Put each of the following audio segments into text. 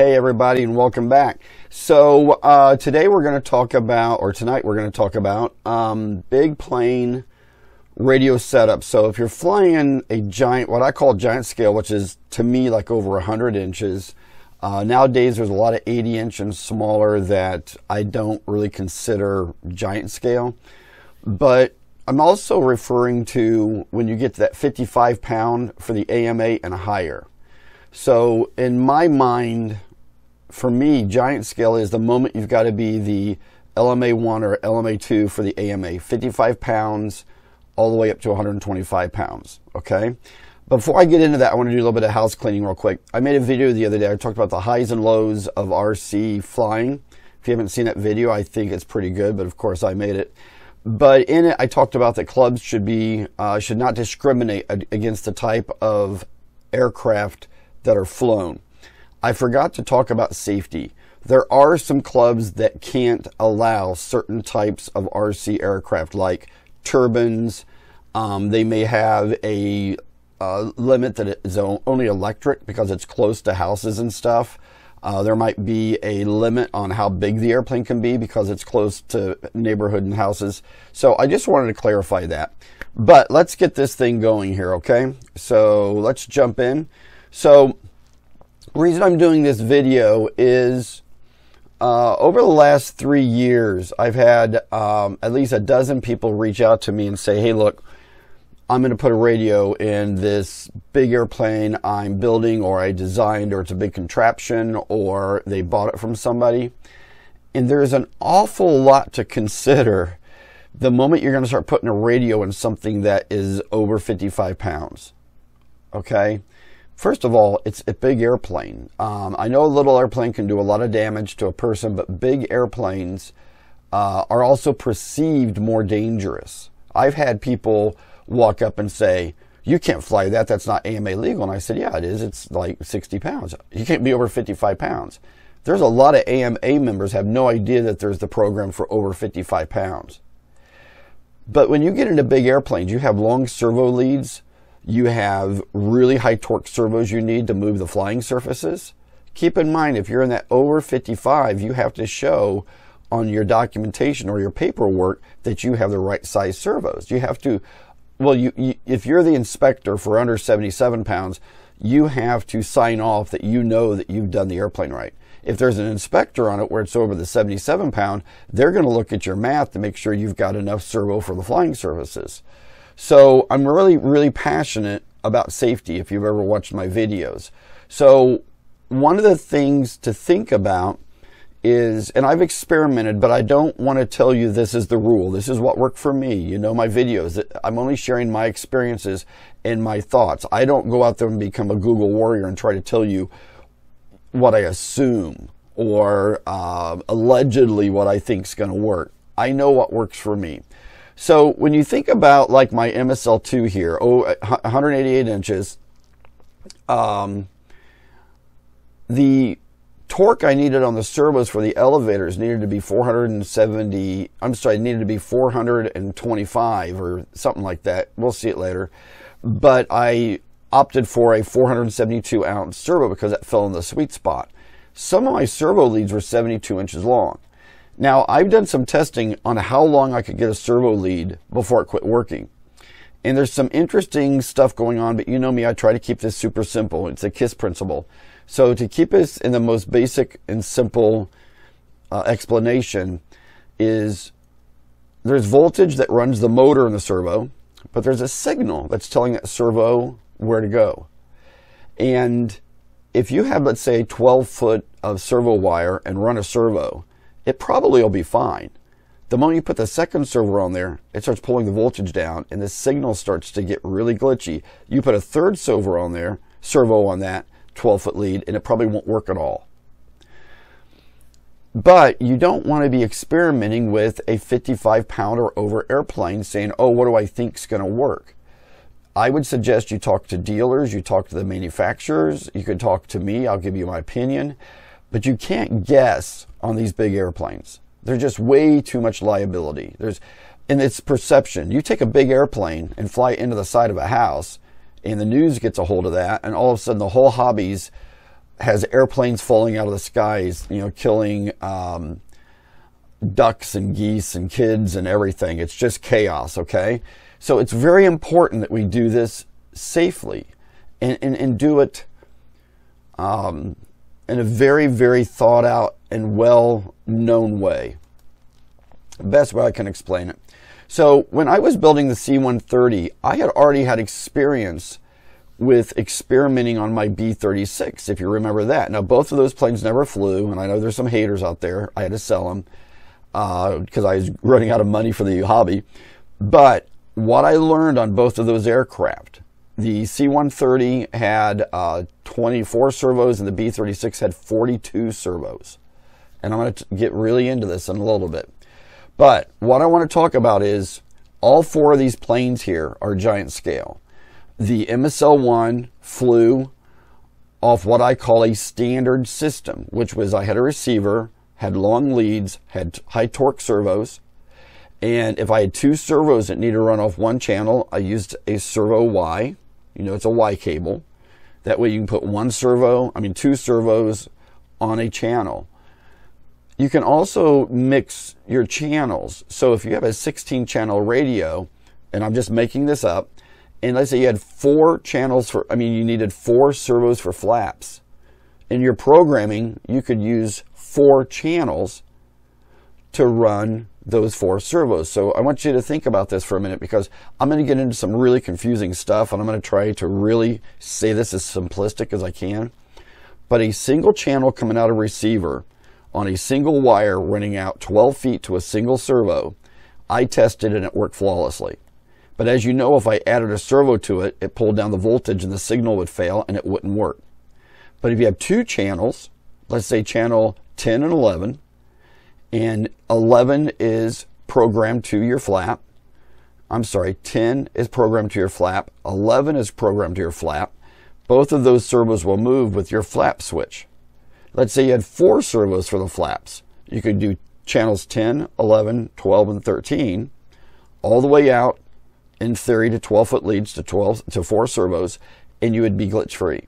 Hey, everybody, and welcome back. So, uh, today we're going to talk about, or tonight we're going to talk about, um, big plane radio setup. So, if you're flying a giant, what I call giant scale, which is to me like over 100 inches, uh, nowadays there's a lot of 80 inch and smaller that I don't really consider giant scale. But I'm also referring to when you get to that 55 pound for the AMA and higher. So in my mind, for me, giant scale is the moment you've got to be the LMA1 or LMA2 for the AMA, 55 pounds all the way up to 125 pounds. Okay. Before I get into that, I want to do a little bit of house cleaning real quick. I made a video the other day. I talked about the highs and lows of RC flying. If you haven't seen that video, I think it's pretty good, but of course I made it. But in it, I talked about that clubs should be uh, should not discriminate against the type of aircraft that are flown. I forgot to talk about safety. There are some clubs that can't allow certain types of RC aircraft, like turbines. Um, they may have a uh, limit that is only electric because it's close to houses and stuff. Uh, there might be a limit on how big the airplane can be because it's close to neighborhood and houses. So I just wanted to clarify that. But let's get this thing going here, okay? So let's jump in. So reason I'm doing this video is uh, over the last three years, I've had um, at least a dozen people reach out to me and say, hey, look, I'm going to put a radio in this big airplane I'm building or I designed or it's a big contraption or they bought it from somebody. And there's an awful lot to consider the moment you're going to start putting a radio in something that is over 55 pounds. Okay? First of all, it's a big airplane. Um, I know a little airplane can do a lot of damage to a person, but big airplanes uh, are also perceived more dangerous. I've had people walk up and say, you can't fly that. That's not AMA legal. And I said, yeah, it is. It's like 60 pounds. You can't be over 55 pounds. There's a lot of AMA members have no idea that there's the program for over 55 pounds. But when you get into big airplanes, you have long servo leads you have really high torque servos you need to move the flying surfaces. Keep in mind, if you're in that over 55, you have to show on your documentation or your paperwork that you have the right size servos. You have to, well, you, you, if you're the inspector for under 77 pounds, you have to sign off that you know that you've done the airplane right. If there's an inspector on it where it's over the 77 pound, they're going to look at your math to make sure you've got enough servo for the flying surfaces. So I'm really, really passionate about safety if you've ever watched my videos. So one of the things to think about is, and I've experimented, but I don't want to tell you this is the rule. This is what worked for me. You know, my videos, I'm only sharing my experiences and my thoughts. I don't go out there and become a Google warrior and try to tell you what I assume or uh, allegedly what I think is going to work. I know what works for me. So when you think about like my MSL2 here, oh, 188 inches, um, the torque I needed on the servos for the elevators needed to be 470. I'm sorry, needed to be 425 or something like that. We'll see it later. But I opted for a 472 ounce servo because that fell in the sweet spot. Some of my servo leads were 72 inches long. Now, I've done some testing on how long I could get a servo lead before it quit working. And there's some interesting stuff going on, but you know me, I try to keep this super simple. It's a KISS principle. So to keep this in the most basic and simple uh, explanation is there's voltage that runs the motor in the servo, but there's a signal that's telling that servo where to go. And if you have, let's say, 12 foot of servo wire and run a servo, it probably will be fine. The moment you put the second servo on there, it starts pulling the voltage down and the signal starts to get really glitchy. You put a third servo on there, servo on that 12 foot lead, and it probably won't work at all. But you don't want to be experimenting with a 55 pound or over airplane saying, oh, what do I think is going to work? I would suggest you talk to dealers, you talk to the manufacturers, you could talk to me, I'll give you my opinion. But you can't guess on these big airplanes. They're just way too much liability. There's, and it's perception. You take a big airplane and fly into the side of a house, and the news gets a hold of that, and all of a sudden the whole hobby's has airplanes falling out of the skies, you know, killing um, ducks and geese and kids and everything. It's just chaos, okay? So it's very important that we do this safely and, and, and do it um, in a very, very thought out and well known way. Best way I can explain it. So when I was building the C-130, I had already had experience with experimenting on my B-36, if you remember that. Now, both of those planes never flew, and I know there's some haters out there. I had to sell them because uh, I was running out of money for the hobby. But what I learned on both of those aircraft, the C-130 had uh, 24 servos and the B-36 had 42 servos. And I'm going to get really into this in a little bit. But what I want to talk about is all four of these planes here are giant scale. The MSL-1 flew off what I call a standard system, which was I had a receiver, had long leads, had high torque servos, and if I had two servos that needed to run off one channel, I used a servo Y. You know, it's a Y cable. That way you can put one servo, I mean two servos on a channel. You can also mix your channels. So if you have a 16 channel radio, and I'm just making this up, and let's say you had four channels for, I mean, you needed four servos for flaps. In your programming, you could use four channels to run those four servos. So I want you to think about this for a minute because I'm going to get into some really confusing stuff and I'm going to try to really say this as simplistic as I can. But a single channel coming out of receiver on a single wire running out 12 feet to a single servo. I tested and it worked flawlessly. But as you know, if I added a servo to it, it pulled down the voltage and the signal would fail and it wouldn't work. But if you have two channels, let's say channel 10 and 11, and 11 is programmed to your flap. I'm sorry, 10 is programmed to your flap, 11 is programmed to your flap. Both of those servos will move with your flap switch. Let's say you had four servos for the flaps. You could do channels 10, 11, 12, and 13 all the way out in theory to 12 foot leads to 12 to four servos and you would be glitch free.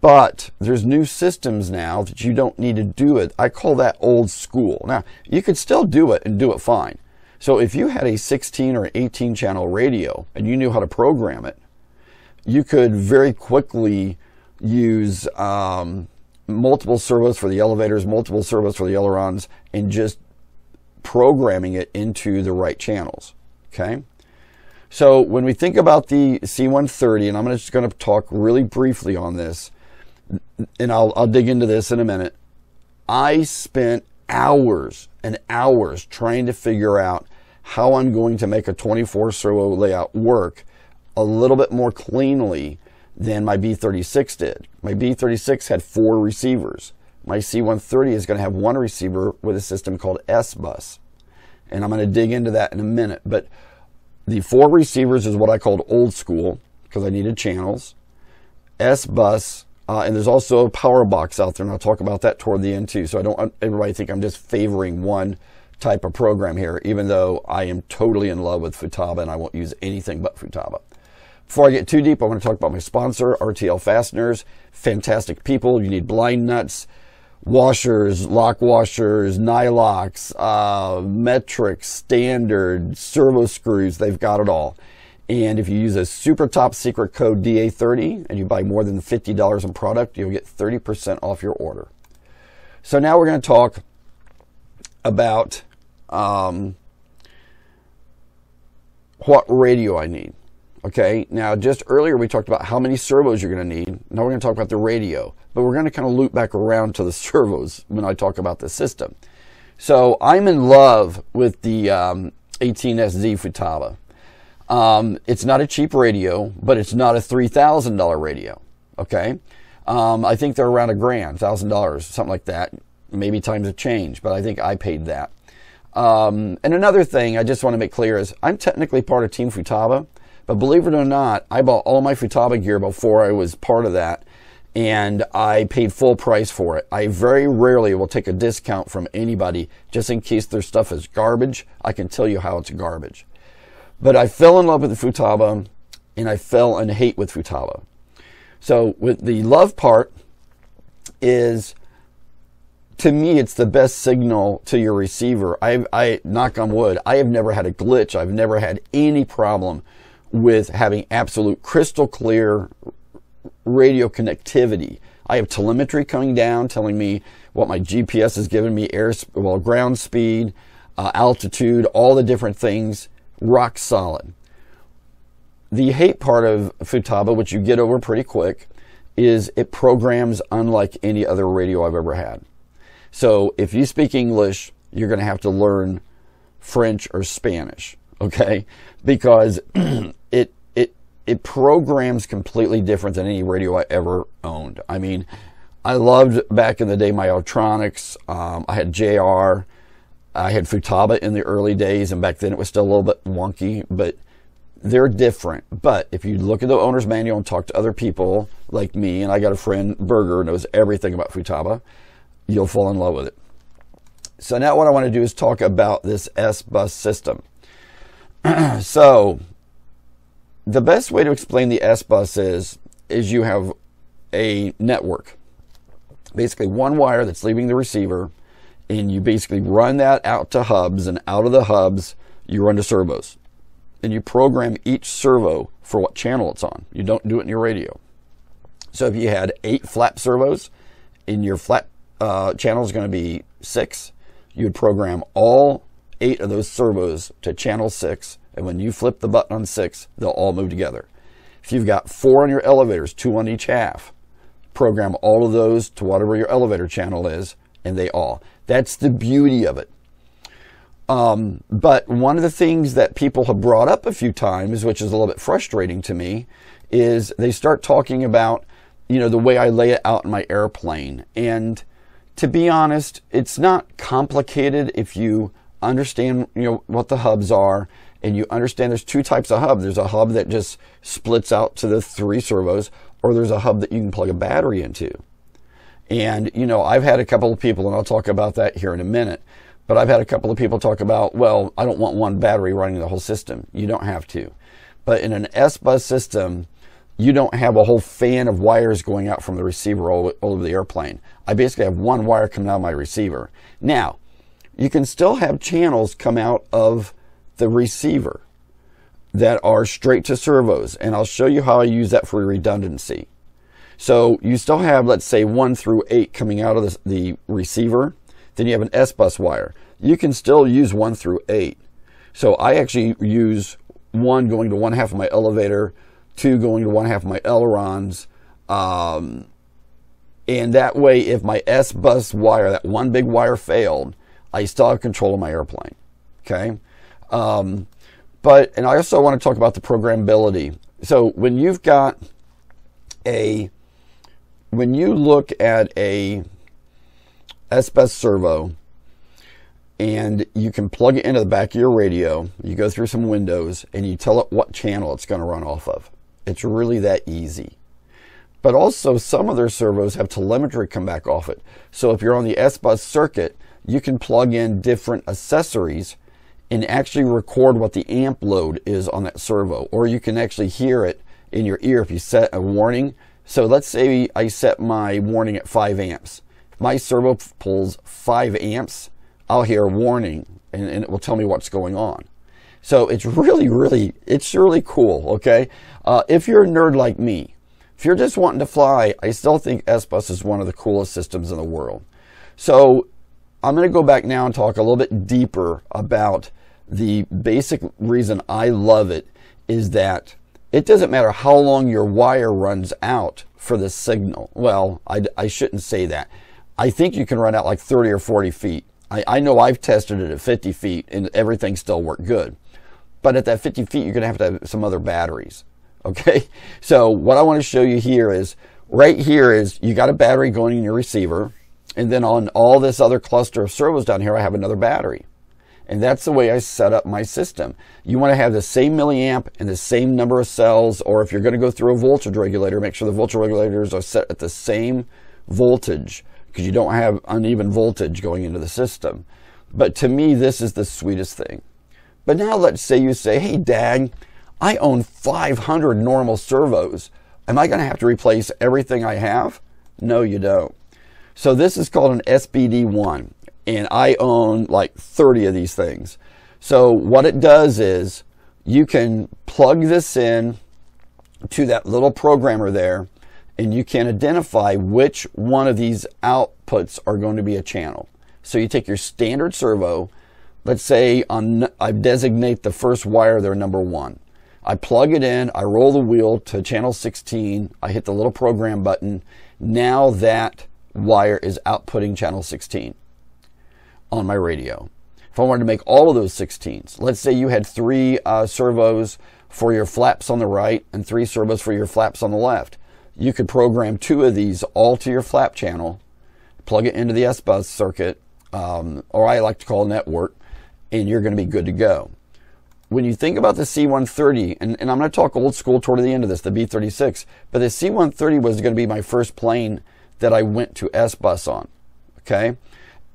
But there's new systems now that you don't need to do it. I call that old school. Now, you could still do it and do it fine. So if you had a 16 or 18 channel radio and you knew how to program it, you could very quickly use um, multiple servos for the elevators, multiple servos for the ailerons, and just programming it into the right channels. Okay. So when we think about the C130, and I'm just going to talk really briefly on this, and I'll, I'll dig into this in a minute. I spent hours and hours trying to figure out how I'm going to make a 24 servo layout work a little bit more cleanly than my B36 did. My B36 had four receivers. My C130 is going to have one receiver with a system called S-Bus. And I'm going to dig into that in a minute. But the four receivers is what I called old school because I needed channels. S-Bus, uh, and there's also a power box out there, and I'll talk about that toward the end too. So I don't want everybody think I'm just favoring one type of program here, even though I am totally in love with Futaba and I won't use anything but Futaba. Before I get too deep, I want to talk about my sponsor, RTL Fasteners. Fantastic people. You need blind nuts, washers, lock washers, nylocks, uh, metric, standard, servo screws. They've got it all. And if you use a super top secret code DA30 and you buy more than $50 in product, you'll get 30% off your order. So now we're going to talk about um, what radio I need. Okay, now just earlier we talked about how many servos you're going to need. Now we're going to talk about the radio, but we're going to kind of loop back around to the servos when I talk about the system. So I'm in love with the um, 18SZ Futaba. Um, it's not a cheap radio, but it's not a $3,000 radio. Okay, um, I think they're around a grand, thousand dollars, something like that. Maybe times have changed, but I think I paid that. Um, and another thing I just want to make clear is I'm technically part of Team Futaba. But believe it or not, I bought all my Futaba gear before I was part of that, and I paid full price for it. I very rarely will take a discount from anybody just in case their stuff is garbage. I can tell you how it's garbage. But I fell in love with the Futaba, and I fell in hate with Futaba. So with the love part is to me, it's the best signal to your receiver. I, I knock on wood. I have never had a glitch. I've never had any problem with having absolute crystal clear radio connectivity. I have telemetry coming down telling me what my GPS is giving me, air, well, ground speed, uh, altitude, all the different things, rock solid. The hate part of Futaba, which you get over pretty quick, is it programs unlike any other radio I've ever had. So if you speak English, you're going to have to learn French or Spanish, okay? Because it it it programs completely different than any radio I ever owned. I mean, I loved back in the day my Airtronics. Um, I had JR. I had Futaba in the early days, and back then it was still a little bit wonky, but they're different. But if you look at the owner's manual and talk to other people like me, and I got a friend, Berger, knows everything about Futaba you'll fall in love with it. So now what I want to do is talk about this S-bus system. so the best way to explain the S-bus is, is you have a network. Basically one wire that's leaving the receiver and you basically run that out to hubs and out of the hubs you run to servos. And you program each servo for what channel it's on. You don't do it in your radio. So if you had eight flap servos and your flap uh, channel is going to be six, you would program all eight of those servos to channel six. And when you flip the button on six, they'll all move together. If you've got four on your elevators, two on each half, program all of those to whatever your elevator channel is, and they all. That's the beauty of it. Um, but one of the things that people have brought up a few times, which is a little bit frustrating to me, is they start talking about, you know, the way I lay it out in my airplane. And to be honest, it's not complicated if you understand you know what the hubs are and you understand there's two types of hub. There's a hub that just splits out to the three servos, or there's a hub that you can plug a battery into. And you know, I've had a couple of people, and I'll talk about that here in a minute. But I've had a couple of people talk about, well, I don't want one battery running the whole system. You don't have to. But in an S bus system, you don't have a whole fan of wires going out from the receiver all, all over the airplane. I basically have one wire coming out of my receiver. Now, you can still have channels come out of the receiver that are straight to servos, and I'll show you how I use that for redundancy. So you still have, let's say, 1 through 8 coming out of the, the receiver. Then you have an S-bus wire. You can still use 1 through 8. So I actually use 1 going to one half of my elevator, two going to one half of my ailerons. Um, and that way, if my S bus wire, that one big wire failed, I still have control of my airplane. Okay. Um, but, and I also want to talk about the programmability. So when you've got a, when you look at a S-bus servo and you can plug it into the back of your radio, you go through some windows and you tell it what channel it's going to run off of. It's really that easy. But also, some of their servos have telemetry come back off it. So if you're on the S-Bus circuit, you can plug in different accessories and actually record what the amp load is on that servo. Or you can actually hear it in your ear if you set a warning. So let's say I set my warning at 5 amps. My servo pulls 5 amps, I'll hear a warning and, and it will tell me what's going on. So it's really, really, it's really cool, okay? Uh, if you're a nerd like me, if you're just wanting to fly, I still think S-Bus is one of the coolest systems in the world. So I'm going to go back now and talk a little bit deeper about the basic reason I love it is that it doesn't matter how long your wire runs out for the signal. Well, I, I shouldn't say that. I think you can run out like 30 or 40 feet. I, I know I've tested it at 50 feet and everything still worked good. But at that 50 feet, you're going to have to have some other batteries. Okay. So what I want to show you here is right here is you got a battery going in your receiver. And then on all this other cluster of servos down here, I have another battery. And that's the way I set up my system. You want to have the same milliamp and the same number of cells, or if you're going to go through a voltage regulator, make sure the voltage regulators are set at the same voltage because you don't have uneven voltage going into the system. But to me, this is the sweetest thing. But now let's say you say, hey, Dag, I own 500 normal servos. Am I going to have to replace everything I have? No, you don't. So this is called an SBD1 and I own like 30 of these things. So what it does is you can plug this in to that little programmer there and you can identify which one of these outputs are going to be a channel. So you take your standard servo, let's say on, I designate the first wire there number one. I plug it in, I roll the wheel to channel 16, I hit the little program button. Now that wire is outputting channel 16 on my radio. If I wanted to make all of those 16s, let's say you had three uh, servos for your flaps on the right and three servos for your flaps on the left. You could program two of these all to your flap channel, plug it into the S-Bus circuit, um, or I like to call network, and you're going to be good to go. When you think about the C-130, and, and I'm going to talk old school toward the end of this, the B-36, but the C-130 was going to be my first plane that I went to S-Bus on, okay?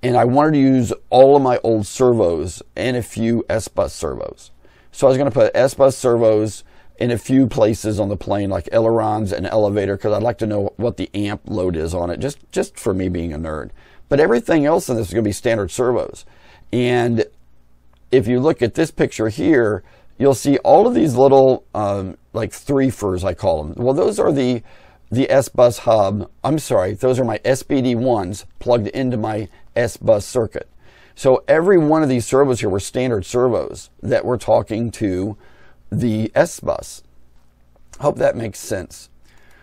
And I wanted to use all of my old servos and a few S-Bus servos. So I was going to put S-Bus servos in a few places on the plane, like ailerons and elevator, because I'd like to know what the amp load is on it, just, just for me being a nerd. But everything else in this is going to be standard servos. And if you look at this picture here, you'll see all of these little, um, like three furs, I call them. Well, those are the the S-Bus hub. I'm sorry, those are my SBD1s plugged into my S-Bus circuit. So every one of these servos here were standard servos that were talking to the S-Bus. Hope that makes sense.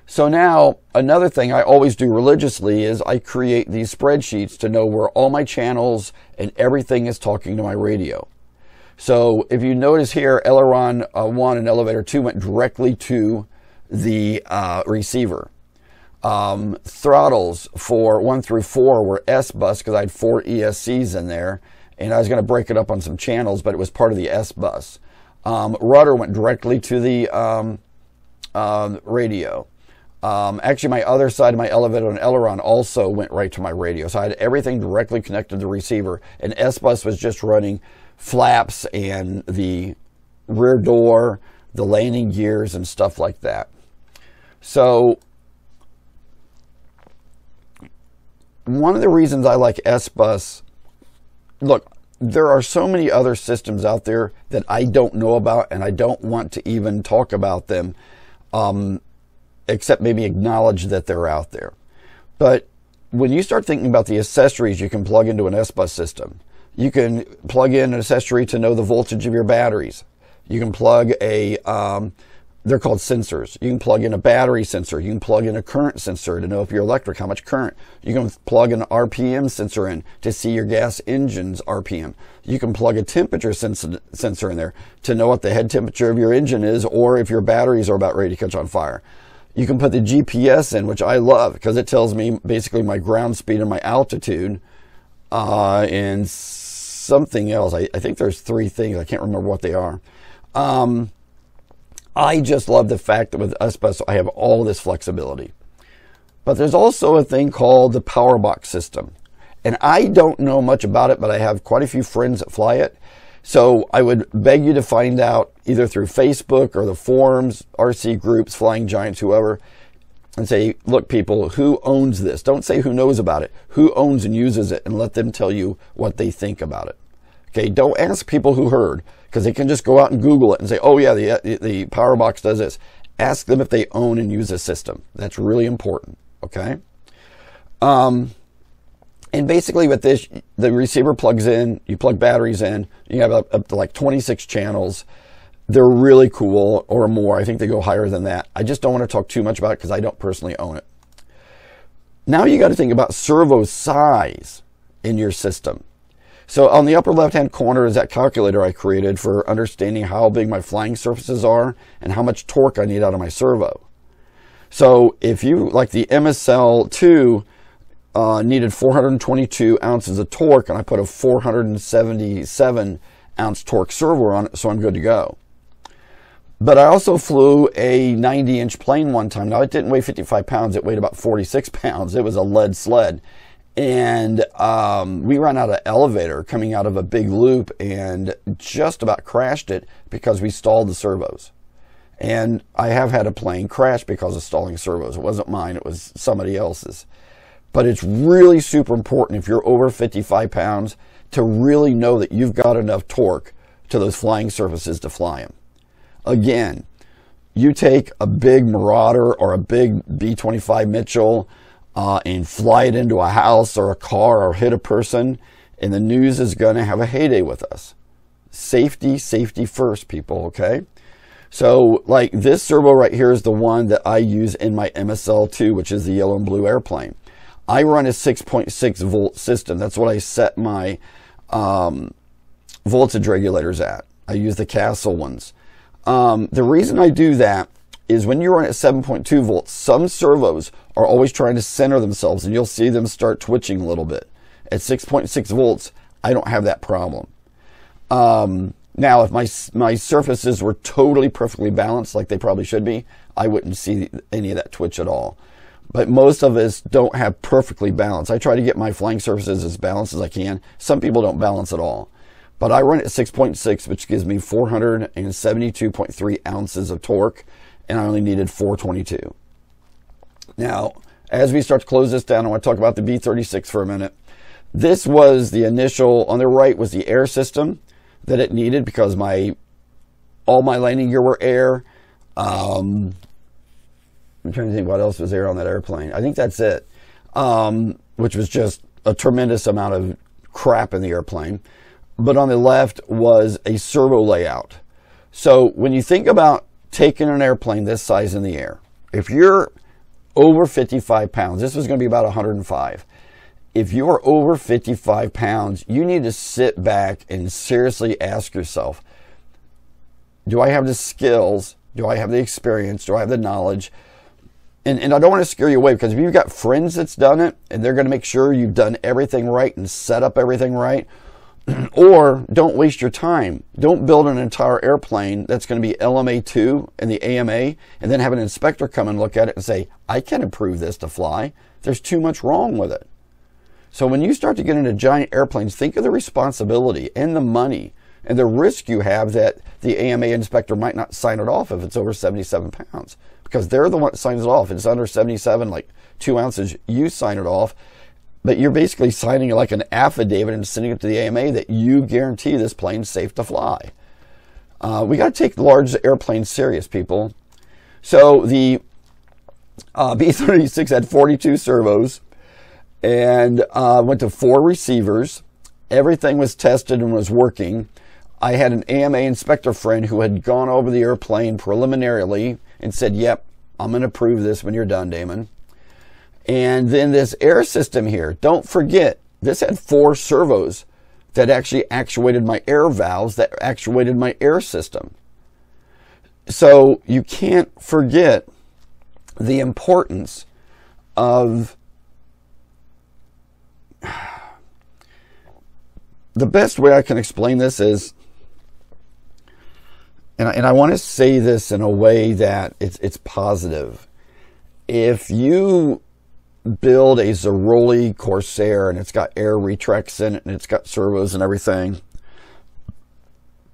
So now another thing I always do religiously is I create these spreadsheets to know where all my channels and everything is talking to my radio. So if you notice here, Aileron uh, 1 and Elevator 2 went directly to the uh, receiver. Um, throttles for one through four were S bus because I had four ESCs in there, and I was going to break it up on some channels, but it was part of the S bus. Um, rudder went directly to the um, uh, radio. Um, actually, my other side of my elevator and aileron also went right to my radio, so I had everything directly connected to the receiver. And S bus was just running flaps and the rear door, the landing gears, and stuff like that. So one of the reasons I like S-Bus, look, there are so many other systems out there that I don't know about and I don't want to even talk about them, um, except maybe acknowledge that they're out there. But when you start thinking about the accessories you can plug into an S-Bus system, you can plug in an accessory to know the voltage of your batteries. You can plug a um, they're called sensors. You can plug in a battery sensor. You can plug in a current sensor to know if you're electric, how much current. You can plug an RPM sensor in to see your gas engine's RPM. You can plug a temperature sens sensor in there to know what the head temperature of your engine is or if your batteries are about ready to catch on fire. You can put the GPS in, which I love because it tells me basically my ground speed and my altitude uh, and something else. I, I, think there's three things. I can't remember what they are. Um, I just love the fact that with S-Bus, I have all this flexibility. But there's also a thing called the Powerbox system. And I don't know much about it, but I have quite a few friends that fly it. So I would beg you to find out either through Facebook or the forums, RC groups, Flying Giants, whoever, and say, look, people, who owns this? Don't say who knows about it. Who owns and uses it and let them tell you what they think about it. Okay, don't ask people who heard because they can just go out and Google it and say, oh yeah, the, the power box does this. Ask them if they own and use a system. That's really important. Okay. Um, and basically with this, the receiver plugs in, you plug batteries in, you have up, up to like 26 channels. They're really cool or more. I think they go higher than that. I just don't want to talk too much about it because I don't personally own it. Now you got to think about servo size in your system. So on the upper left-hand corner is that calculator I created for understanding how big my flying surfaces are and how much torque I need out of my servo. So if you, like the MSL2, uh, needed 422 ounces of torque and I put a 477 ounce torque servo on it, so I'm good to go. But I also flew a 90 inch plane one time. Now it didn't weigh 55 pounds, it weighed about 46 pounds. It was a lead sled and um, we ran out of elevator coming out of a big loop and just about crashed it because we stalled the servos. And I have had a plane crash because of stalling servos. It wasn't mine, it was somebody else's. But it's really super important if you're over 55 pounds to really know that you've got enough torque to those flying surfaces to fly them. Again, you take a big Marauder or a big B 25 Mitchell uh, and fly it into a house or a car or hit a person, and the news is going to have a heyday with us. Safety, safety first, people, okay? So, like this servo right here is the one that I use in my MSL2, which is the yellow and blue airplane. I run a 6.6 volt system. That's what I set my um, voltage regulators at. I use the Castle ones. Um, the reason I do that is when you run at 7.2 volts, some servos are always trying to center themselves and you'll see them start twitching a little bit. At 6.6 volts, I don't have that problem. Um, now, if my, my surfaces were totally perfectly balanced, like they probably should be, I wouldn't see any of that twitch at all. But most of us don't have perfectly balanced. I try to get my flying surfaces as balanced as I can. Some people don't balance at all. But I run at 6.6, which gives me 472.3 ounces of torque, and I only needed 422. Now, as we start to close this down, I want to talk about the B36 for a minute. This was the initial, on the right was the air system that it needed because my all my landing gear were air. Um, I'm trying to think what else was there on that airplane. I think that's it, um, which was just a tremendous amount of crap in the airplane. But on the left was a servo layout. So when you think about taking an airplane this size in the air, if you're over 55 pounds, this was going to be about 105 if you're over 55 pounds, you need to sit back and seriously ask yourself Do I have the skills? Do I have the experience? Do I have the knowledge? And, and I don't want to scare you away because if you've got friends that's done it and they're going to make sure you've done everything right and set up everything right, or don't waste your time. Don't build an entire airplane that's going to be LMA2 and the AMA and then have an inspector come and look at it and say, I can't approve this to fly. There's too much wrong with it. So when you start to get into giant airplanes, think of the responsibility and the money and the risk you have that the AMA inspector might not sign it off if it's over 77 pounds because they're the one that signs it off. If it's under 77, like two ounces, you sign it off. But you're basically signing like an affidavit and sending it to the AMA that you guarantee this plane's safe to fly. Uh, we got to take large airplanes serious, people. So the uh, B 36 had 42 servos and uh, went to four receivers. Everything was tested and was working. I had an AMA inspector friend who had gone over the airplane preliminarily and said, Yep, I'm going to prove this when you're done, Damon. And then this air system here, don't forget, this had four servos that actually actuated my air valves, that actuated my air system. So you can't forget the importance of the best way I can explain this is, and I, and I want to say this in a way that it's it's positive. If you build a Ziroli Corsair and it's got air retracts in it and it's got servos and everything,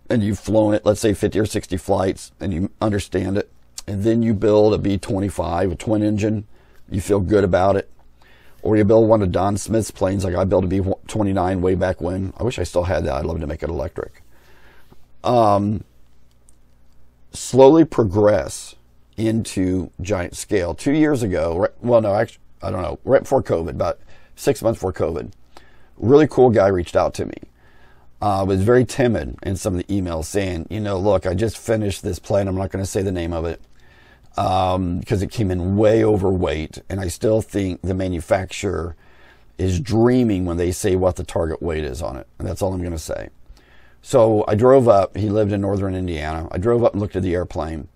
and you've flown it, let's say 50 or 60 flights, and you understand it, and then you build a B 25, a twin engine, you feel good about it, or you build one of Don Smith's planes, like I built a B-29 way back when. I wish I still had that. I'd love to make it electric. Um, slowly progress into giant scale. Two years ago, right, well, no, actually, I don't know, right before COVID, about six months before COVID, really cool guy reached out to me. Uh, was very timid in some of the emails saying, you know, look, I just finished this plane. I'm not going to say the name of it because um, it came in way overweight. And I still think the manufacturer is dreaming when they say what the target weight is on it. And that's all I'm going to say. So I drove up. He lived in northern Indiana. I drove up and looked at the airplane.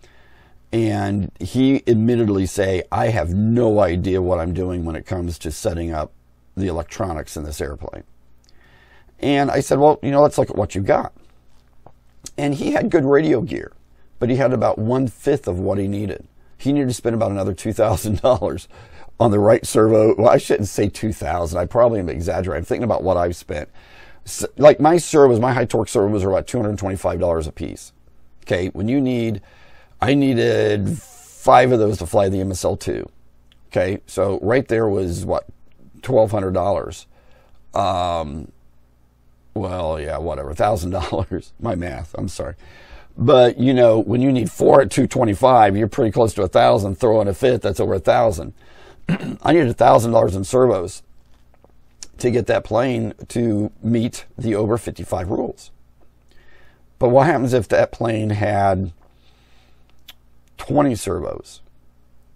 And he admittedly say, I have no idea what I'm doing when it comes to setting up the electronics in this airplane. And I said, well, you know, let's look at what you got. And he had good radio gear but he had about one fifth of what he needed. He needed to spend about another two thousand dollars on the right servo. Well, I shouldn't say two thousand. I probably am exaggerating. I'm thinking about what I've spent. So, like my servos, my high torque servos are about two hundred twenty five dollars a piece. Okay, when you need, I needed five of those to fly the MSL2. Okay, so right there was what twelve hundred dollars. Um, well, yeah, whatever, thousand dollars. My math. I'm sorry, but you know, when you need four at two twenty five, you're pretty close to a thousand. Throw in a fifth, that's over a thousand. I needed a thousand dollars in servos to get that plane to meet the over 55 rules. But what happens if that plane had 20 servos?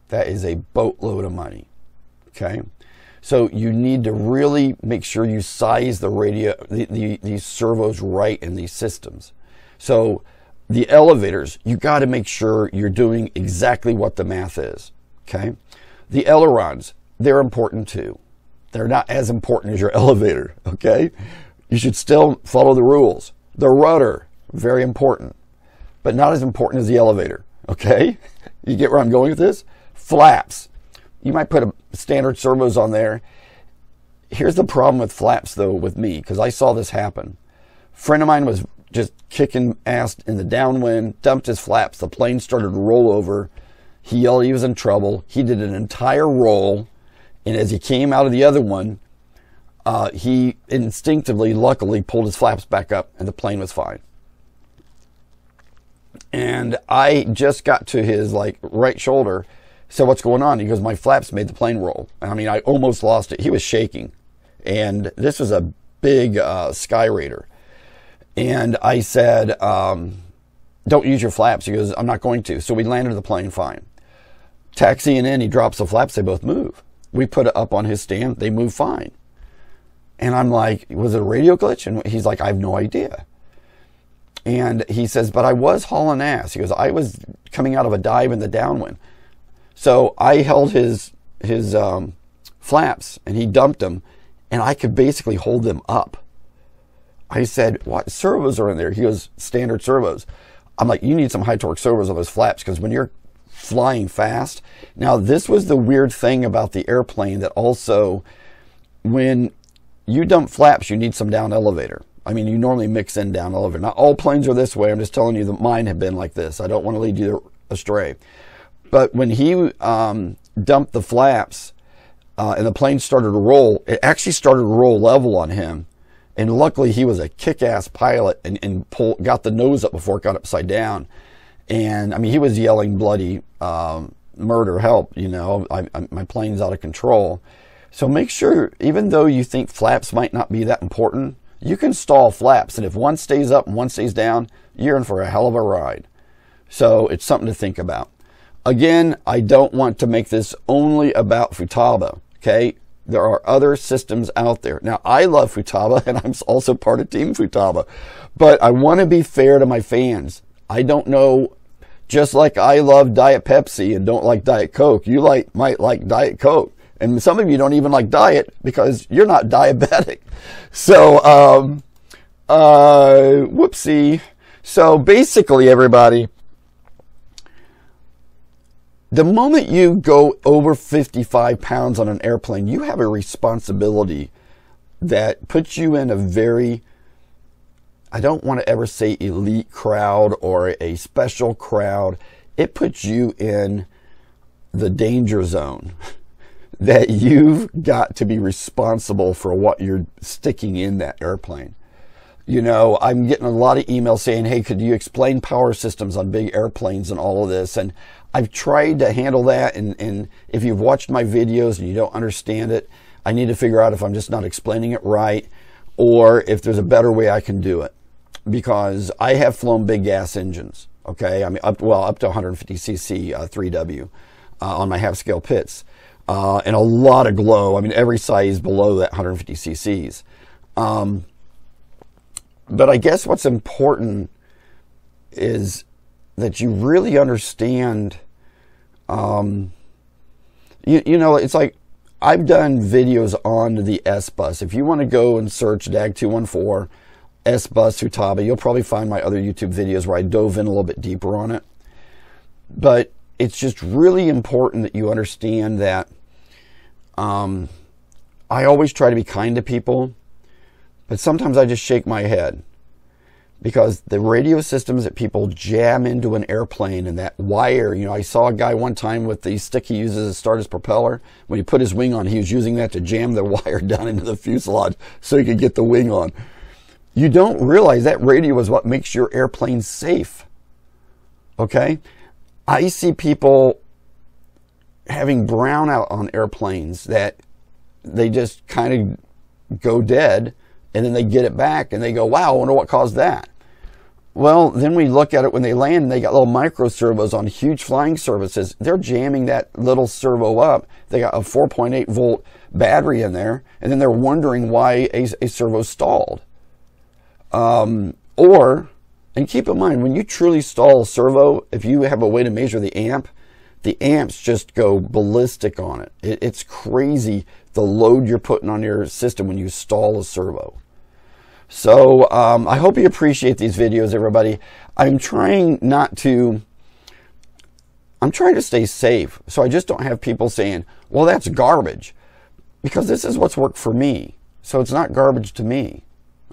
That is a boatload of money. Okay. So you need to really make sure you size the radio, the, the, these servos right in these systems. So the elevators, you got to make sure you're doing exactly what the math is. Okay. The ailerons, they're important too. They're not as important as your elevator. Okay. You should still follow the rules. The rudder, very important, but not as important as the elevator. Okay. You get where I'm going with this? Flaps. You might put a standard servos on there. Here's the problem with flaps though with me, because I saw this happen. Friend of mine was just kicking ass in the downwind, dumped his flaps. The plane started to roll over. He yelled he was in trouble. He did an entire roll. And as he came out of the other one, uh, he instinctively, luckily, pulled his flaps back up and the plane was fine. And I just got to his like right shoulder. So what's going on? He goes, my flaps made the plane roll. I mean, I almost lost it. He was shaking. And this was a big uh, Sky Raider. And I said, um, don't use your flaps. He goes, I'm not going to. So we landed the plane fine. Taxiing in, he drops the flaps. They both move. We put it up on his stand. They move fine. And I'm like, was it a radio glitch? And he's like, I have no idea. And he says, but I was hauling ass. He goes, I was coming out of a dive in the downwind. So I held his, his, um, flaps and he dumped them and I could basically hold them up. I said, what servos are in there? He goes, standard servos. I'm like, you need some high torque servos on those flaps because when you're flying fast. Now, this was the weird thing about the airplane that also, when you dump flaps, you need some down elevator. I mean, you normally mix in down elevator. Not all planes are this way. I'm just telling you that mine have been like this. I don't want to lead you astray. But when he um, dumped the flaps uh, and the plane started to roll, it actually started to roll level on him. And luckily, he was a kick-ass pilot and, and pull, got the nose up before it got upside down. And I mean, he was yelling bloody um, murder, help, you know, I, I, my plane's out of control. So make sure, even though you think flaps might not be that important, you can stall flaps. And if one stays up and one stays down, you're in for a hell of a ride. So it's something to think about. Again, I don't want to make this only about Futaba. Okay. There are other systems out there. Now, I love Futaba and I'm also part of Team Futaba, but I want to be fair to my fans. I don't know just like I love Diet Pepsi and don't like Diet Coke, you like might like Diet Coke. And some of you don't even like diet because you're not diabetic. So, um, uh, whoopsie. So basically, everybody, the moment you go over 55 pounds on an airplane, you have a responsibility that puts you in a very I don't want to ever say elite crowd or a special crowd. It puts you in the danger zone that you've got to be responsible for what you're sticking in that airplane. You know, I'm getting a lot of emails saying, Hey, could you explain power systems on big airplanes and all of this? And I've tried to handle that. And, and if you've watched my videos and you don't understand it, I need to figure out if I'm just not explaining it right or if there's a better way I can do it because I have flown big gas engines. Okay, I mean up well up to 150 cc uh, 3W uh, on my half scale Pitts, uh, and a lot of glow. I mean every size below that 150 cc's. Um, but I guess what's important is that you really understand. Um, you, you know, it's like I've done videos on the S bus. If you want to go and search DAG 214 S-Bus Futaba. You'll probably find my other YouTube videos where I dove in a little bit deeper on it. But it's just really important that you understand that um, I always try to be kind to people, but sometimes I just shake my head because the radio systems that people jam into an airplane and that wire, you know, I saw a guy one time with the stick he uses to start his propeller. When he put his wing on, he was using that to jam the wire down into the fuselage so he could get the wing on. You don't realize that radio is what makes your airplane safe. Okay? I see people having brownout on airplanes that they just kind of go dead and then they get it back and they go, wow, I wonder what caused that. Well, then we look at it when they land and they got little micro servos on huge flying surfaces. They're jamming that little servo up. They got a 4.8 volt battery in there, and then they're wondering why a, a servo stalled. Um, or, and keep in mind, when you truly stall a servo, if you have a way to measure the amp, the amps just go ballistic on it. it it's crazy the load you're putting on your system when you stall a servo. So um, I hope you appreciate these videos, everybody. I'm trying not to, I'm trying to stay safe. So I just don't have people saying, well, that's garbage. Because this is what's worked for me. So it's not garbage to me.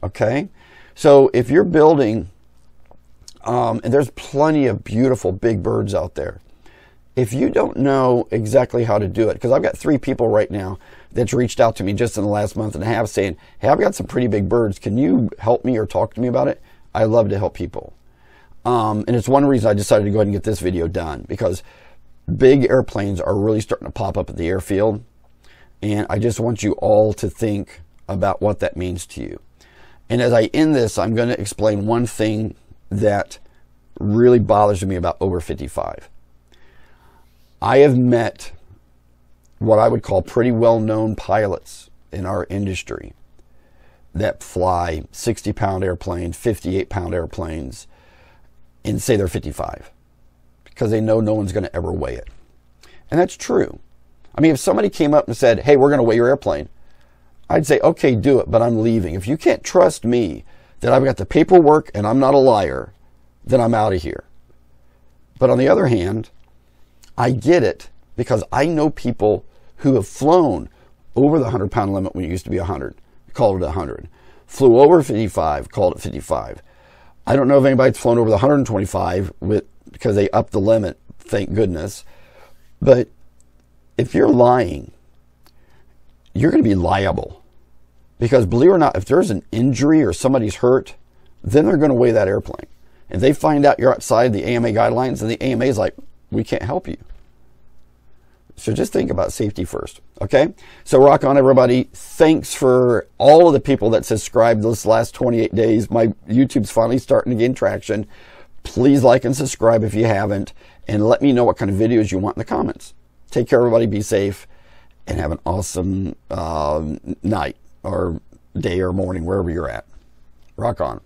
Okay? So if you're building, um, and there's plenty of beautiful big birds out there if you don't know exactly how to do it, because I've got three people right now that's reached out to me just in the last month and a half saying, Hey, I've got some pretty big birds. Can you help me or talk to me about it? I love to help people. Um, and it's one reason I decided to go ahead and get this video done because big airplanes are really starting to pop up at the airfield. And I just want you all to think about what that means to you. And as I end this, I'm going to explain one thing that really bothers me about over 55 I have met what I would call pretty well known pilots in our industry that fly 60 pound airplanes, 58 pound airplanes, and say they're 55 because they know no one's going to ever weigh it. And that's true. I mean, if somebody came up and said, Hey, we're going to weigh your airplane, I'd say, Okay, do it, but I'm leaving. If you can't trust me that I've got the paperwork and I'm not a liar, then I'm out of here. But on the other hand, I get it because I know people who have flown over the 100 pound limit when it used to be 100, called it 100. Flew over 55, called it 55. I don't know if anybody's flown over the 125 with because they upped the limit, thank goodness. But if you're lying, you're going to be liable. Because believe it or not, if there's an injury or somebody's hurt, then they're going to weigh that airplane. And they find out you're outside the AMA guidelines, and the AMA is like, we can't help you. So just think about safety first. Okay. So rock on everybody. Thanks for all of the people that subscribed this last 28 days. My YouTube's finally starting to gain traction. Please like and subscribe if you haven't and let me know what kind of videos you want in the comments. Take care everybody. Be safe and have an awesome uh, night or day or morning, wherever you're at. Rock on.